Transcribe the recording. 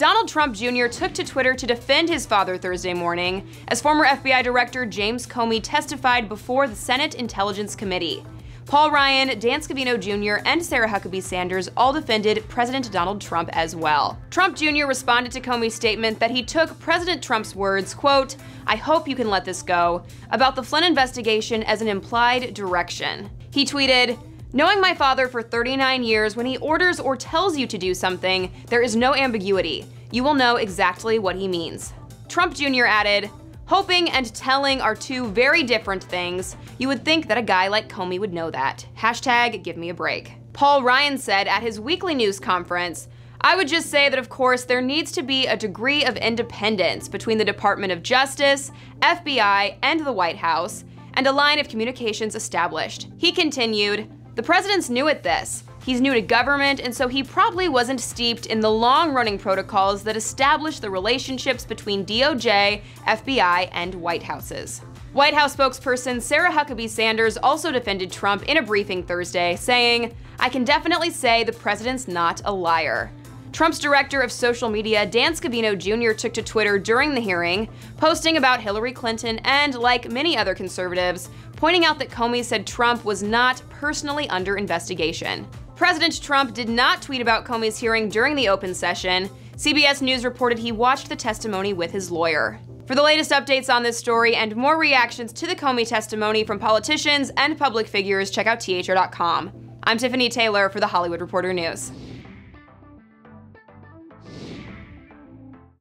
Donald Trump Jr. took to Twitter to defend his father Thursday morning as former FBI Director James Comey testified before the Senate Intelligence Committee. Paul Ryan, Dan Scavino Jr., and Sarah Huckabee Sanders all defended President Donald Trump as well. Trump Jr. responded to Comey's statement that he took President Trump's words, quote, I hope you can let this go, about the Flynn investigation as an implied direction. He tweeted, Knowing my father for 39 years, when he orders or tells you to do something, there is no ambiguity. You will know exactly what he means. Trump Jr. added, Hoping and telling are two very different things. You would think that a guy like Comey would know that. Hashtag give me a break. Paul Ryan said at his weekly news conference, I would just say that, of course, there needs to be a degree of independence between the Department of Justice, FBI, and the White House, and a line of communications established. He continued, the president's new at this. He's new to government, and so he probably wasn't steeped in the long running protocols that establish the relationships between DOJ, FBI, and White Houses. White House spokesperson Sarah Huckabee Sanders also defended Trump in a briefing Thursday, saying, I can definitely say the president's not a liar. Trump's director of social media, Dan Scavino Jr., took to Twitter during the hearing, posting about Hillary Clinton and, like many other conservatives, pointing out that Comey said Trump was not personally under investigation. President Trump did not tweet about Comey's hearing during the open session. CBS News reported he watched the testimony with his lawyer. For the latest updates on this story and more reactions to the Comey testimony from politicians and public figures, check out THR.com. I'm Tiffany Taylor for The Hollywood Reporter News.